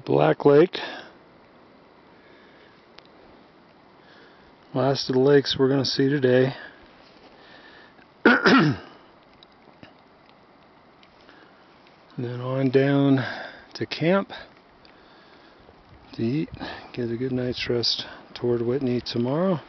Black Lake. Last of the lakes we're going to see today. then on down to camp to eat, get a good night's rest toward Whitney tomorrow.